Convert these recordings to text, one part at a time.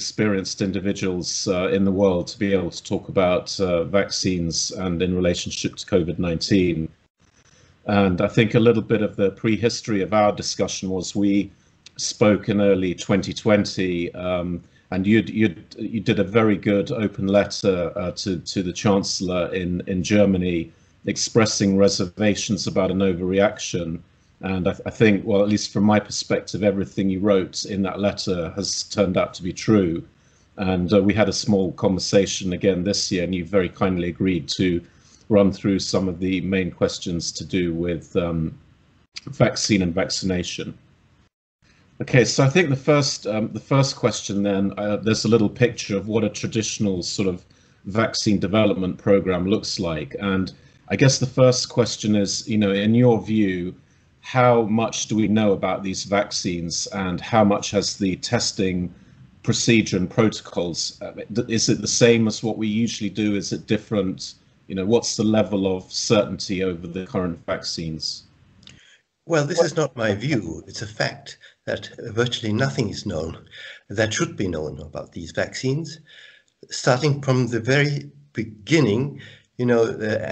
experienced individuals uh, in the world to be able to talk about uh, vaccines and in relationship to COVID 19. And I think a little bit of the prehistory of our discussion was we spoke in early 2020, um, and you you did a very good open letter uh, to to the Chancellor in in Germany, expressing reservations about an overreaction. And I, I, think, well, at least from my perspective, everything you wrote in that letter has turned out to be true. And uh, we had a small conversation again this year, and you very kindly agreed to run through some of the main questions to do with um, vaccine and vaccination. Okay, so I think the first um, the first question then uh, there's a little picture of what a traditional sort of vaccine development program looks like, and I guess the first question is, you know, in your view, how much do we know about these vaccines and how much has the testing procedure and protocols uh, is it the same as what we usually do? Is it different? You know what's the level of certainty over the current vaccines? Well this is not my view. It's a fact that virtually nothing is known that should be known about these vaccines starting from the very beginning you know,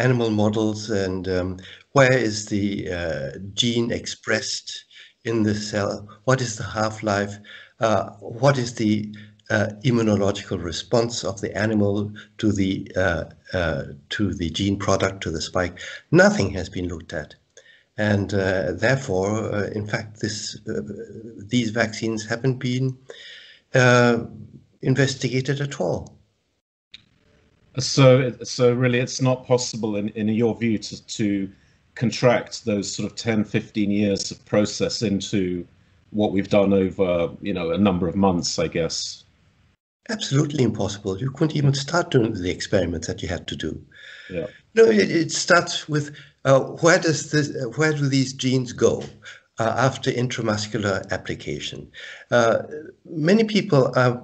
animal models and um, where is the uh, gene expressed in the cell? What is the half-life? Uh, what is the uh, immunological response of the animal to the uh, uh, to the gene product to the spike? Nothing has been looked at, and uh, therefore, in fact, this these vaccines haven't been investigated at all. So, so really, it's not possible, in, in your view, to, to contract those sort of 10, 15 years of process into what we've done over, you know, a number of months, I guess. Absolutely impossible. You couldn't even start doing the experiments that you had to do. Yeah. No, it, it starts with uh, where does this, where do these genes go uh, after intramuscular application? Uh, many people are,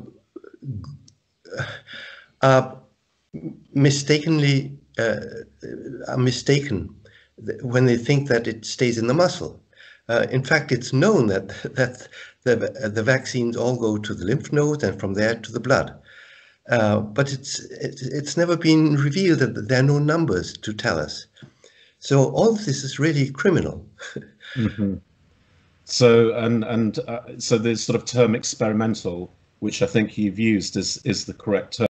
are mistakenly uh, are mistaken when they think that it stays in the muscle. Uh, in fact, it's known that that the, the vaccines all go to the lymph nodes and from there to the blood. Uh, but it's, it's it's never been revealed that there are no numbers to tell us. So all of this is really criminal. mm-hmm. So and and uh, so the sort of term experimental, which I think you've used, is is the correct term.